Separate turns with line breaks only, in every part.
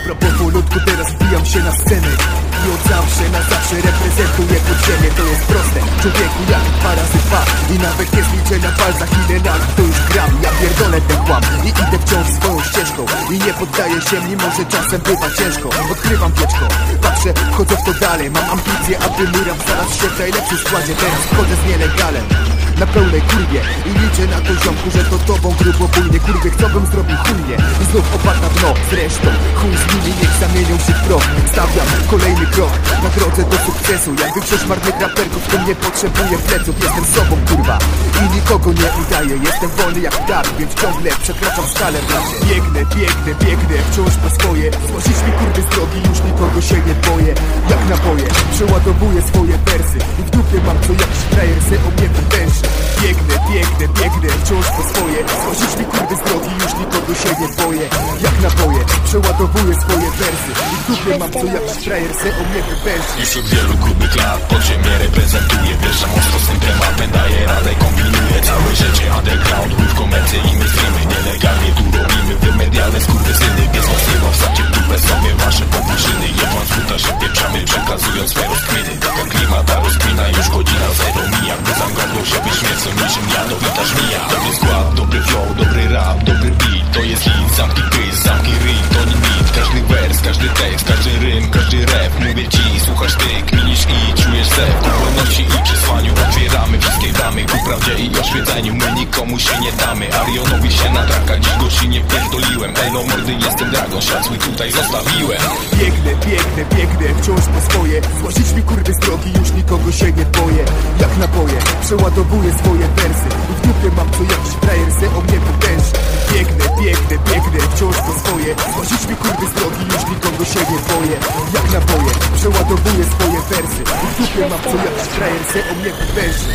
Dobra, powolutku teraz wbijam się na scenę. I od zawsze na zawsze reprezentuję podziemie. To jest proste, człowieku jak dwa razy dwa I nawet nie zliczę na palcach ile lat to już gram. Ja pierdolę ten kłam. I idę wciąż swoją ścieżką. I nie poddaję się, mimo że czasem bywa ciężko. Odkrywam pieczko, patrzę, chodzę w to dalej. Mam ambicje, aby mój rap znalazł się w najlepszym składzie. Teraz wchodzę z nielegalem. Na pełnej kurwie. I liczę na to ziomku, że to tobą grubo bujnie Kurwy chcą bym zrobił chujnie opadł na dno. Zresztą chuj z nimi niech zamienią się w proch Stawiam kolejny krok na drodze do sukcesu. Jak większość marnych raperków to nie potrzebuję pleców Jestem sobą kurwa i nikogo nie udaję. Jestem wolny jak ptak, więc ciągle przekraczam skalę. Bracie Biegnę, biegnę, biegnę wciąż po swoje. Złożyć mi kurwy z drogi, już nikogo się nie boję. Jak naboje, przeładowuję swoje wersy. I w dupie mam co jakiś frajer se o mnie wytęży Biegnę, biegnę, biegnę wciąż po swoje. Złożyć mi kurwy z drogi, już nikogo się nie boję Jak naboje, przeładowuję swoje wersy. I w dupie mam co jakiś frajer se o mnie wytęży
Już od wielu grubych lat podziemie pierdoliłem Elo mordy, jestem dragon, swój tutaj zostawiłem.
Biegnę, biegnę, biegnę wciąż po swoje. Złożyć mi kurwy z drogi, już nikogo się nie boję. Jak naboje, przeładowuję swoje wersy. I w dupie mam co jakiś frajer se o mnie potęży Biegnę, biegnę, biegnę wciąż po swoje. Złożyć mi kurwy z drogi, już nikogo się nie boję. Jak naboje, przeładowuję swoje wersy. I w dupie mam co jakiś frajer se o mnie potęży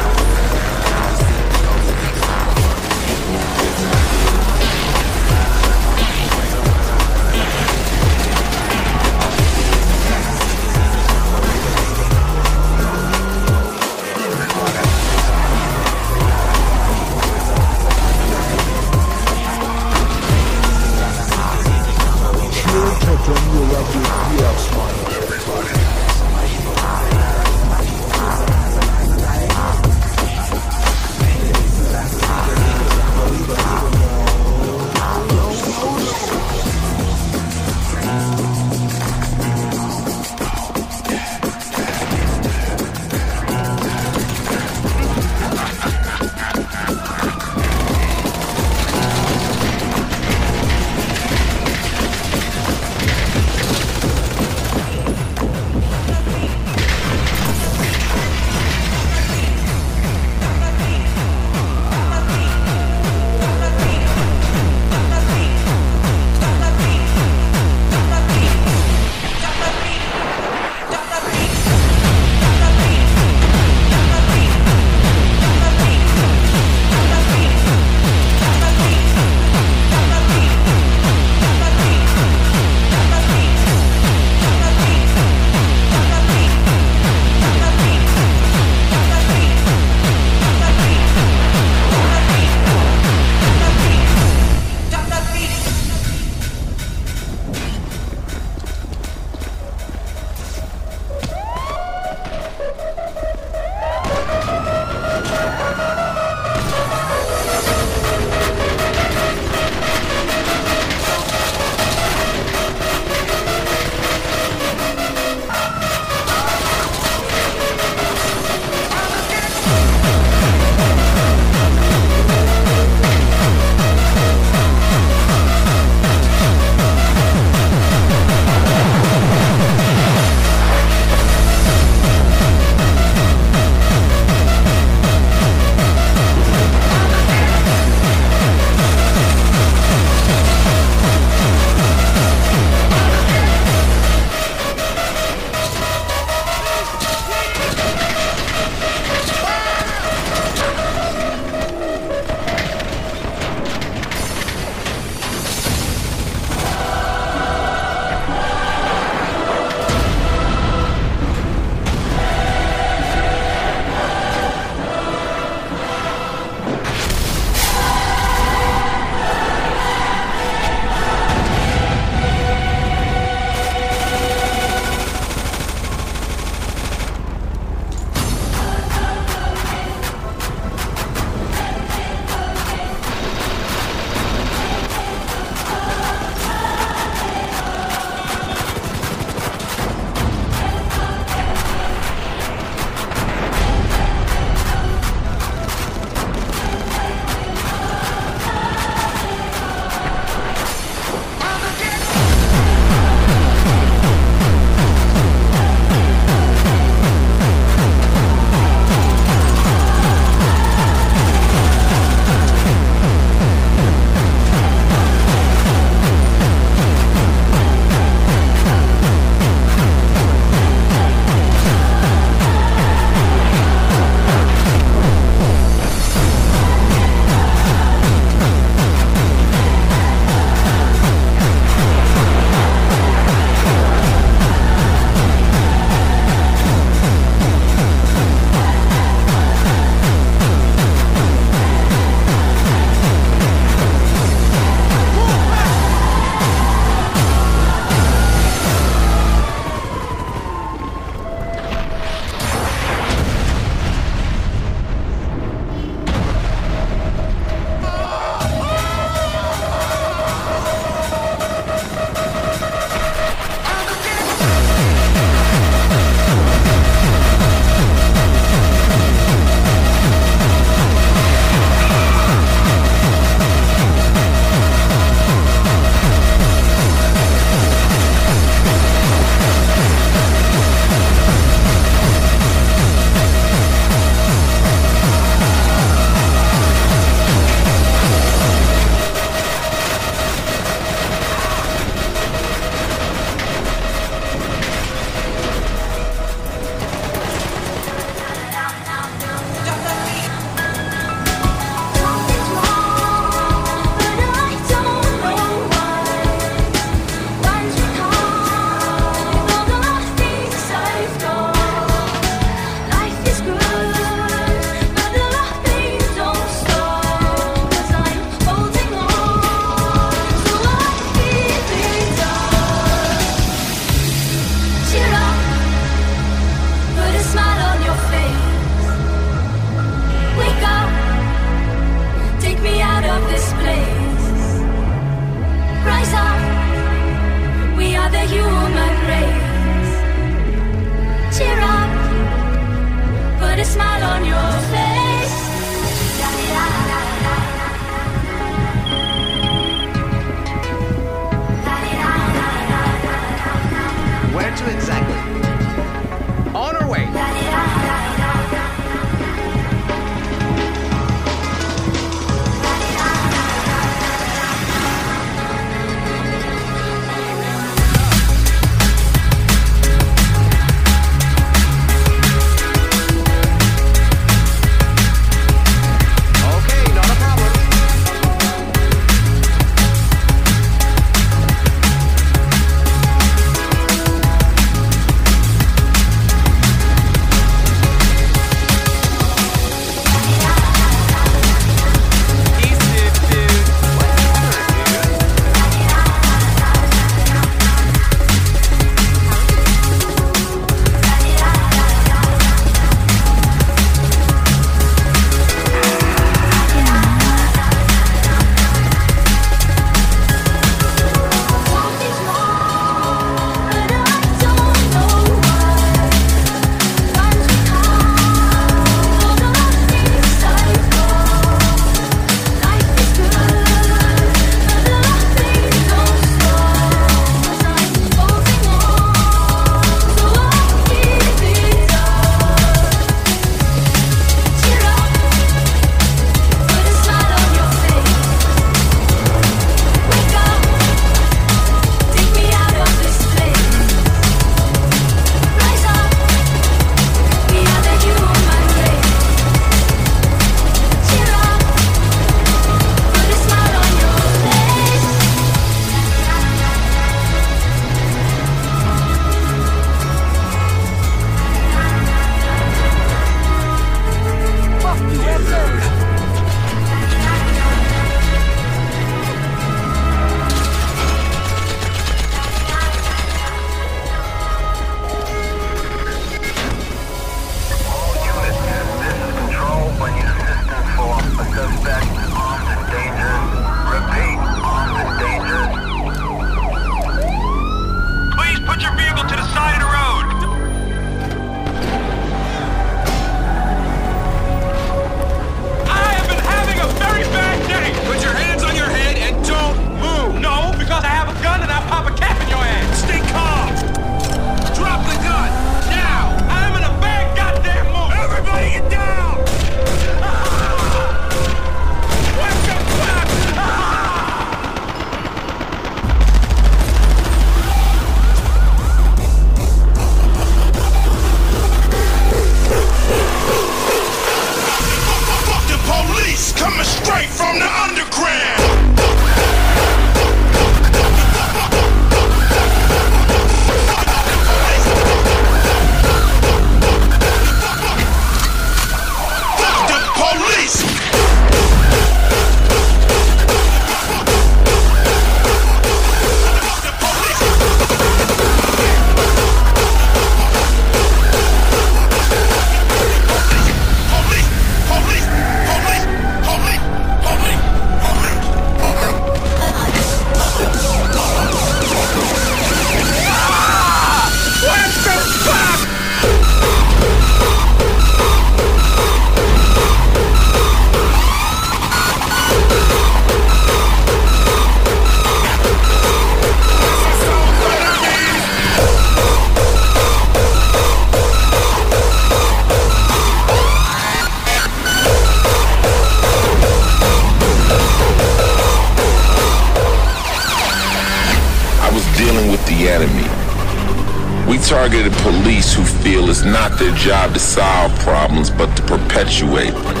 We targeted police who feel it's not their job to solve problems but to perpetuate them.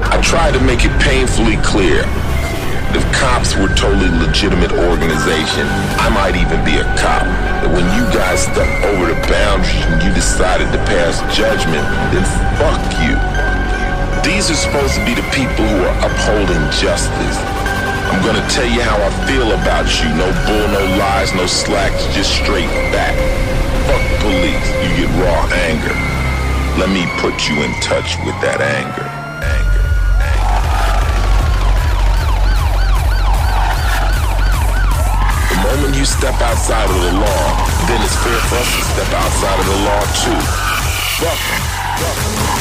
I tried to make it painfully clear if cops were totally legitimate organization, I might even be a cop. That when you guys stepped over the boundaries and you decided to pass judgment, then fuck you. These are supposed to be the people who are upholding justice. I'm gonna tell you how I feel about you. No bull, no lies, no slacks, just straight back. Fuck police. You get raw anger. Let me put you in touch with that anger. Moment you step outside of the law, then it's fair for us to step outside of the law too. Fuck. Fuck.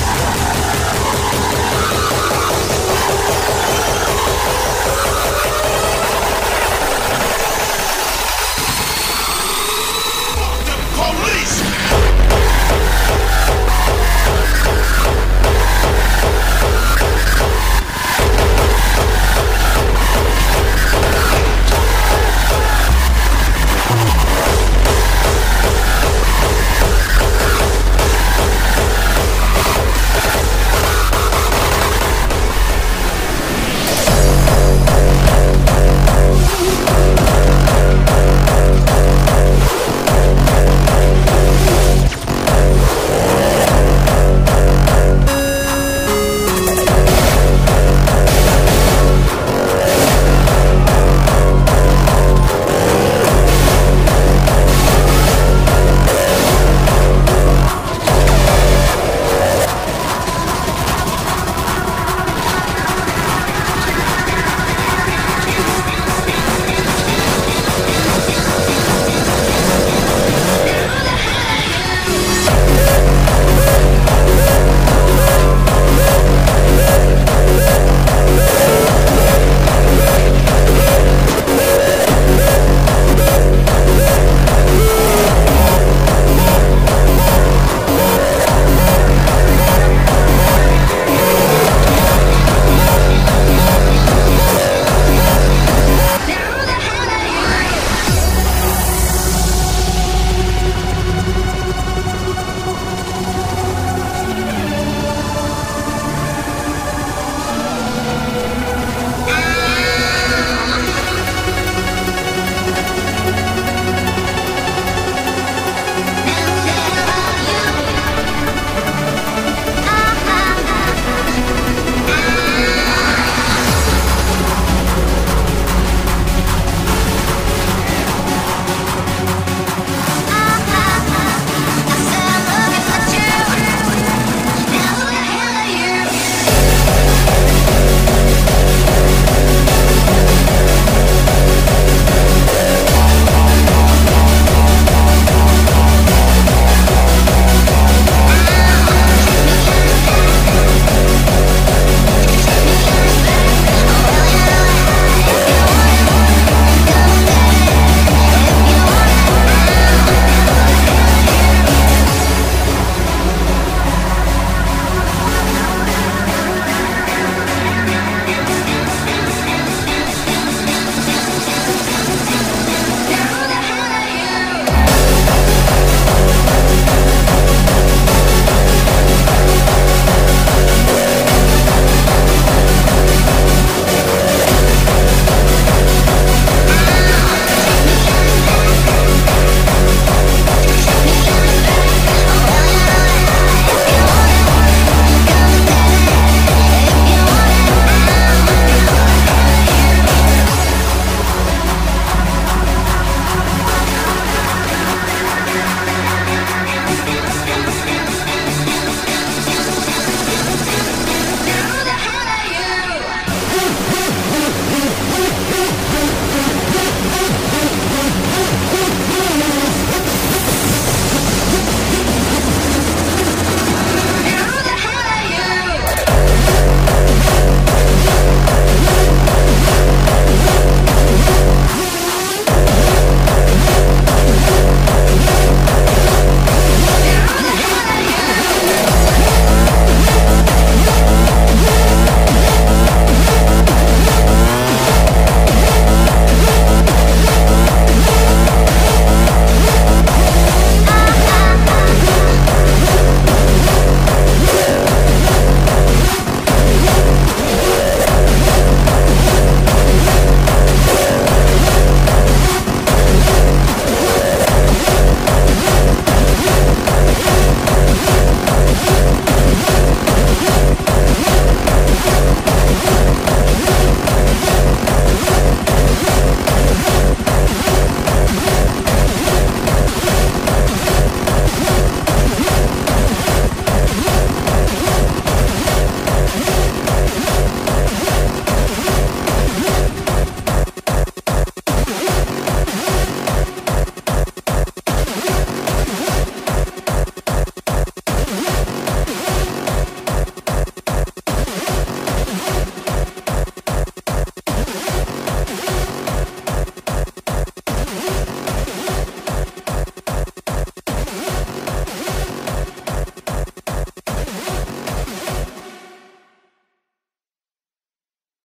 police!